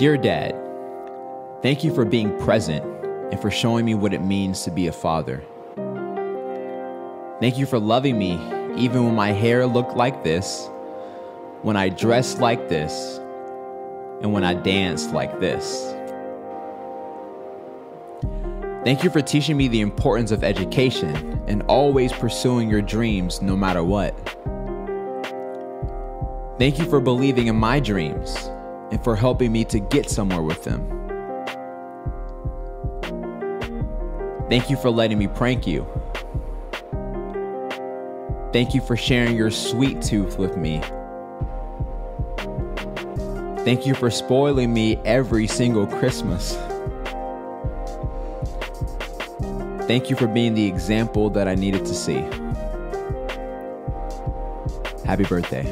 Dear Dad, thank you for being present and for showing me what it means to be a father. Thank you for loving me even when my hair looked like this, when I dressed like this, and when I danced like this. Thank you for teaching me the importance of education and always pursuing your dreams no matter what. Thank you for believing in my dreams and for helping me to get somewhere with them. Thank you for letting me prank you. Thank you for sharing your sweet tooth with me. Thank you for spoiling me every single Christmas. Thank you for being the example that I needed to see. Happy birthday.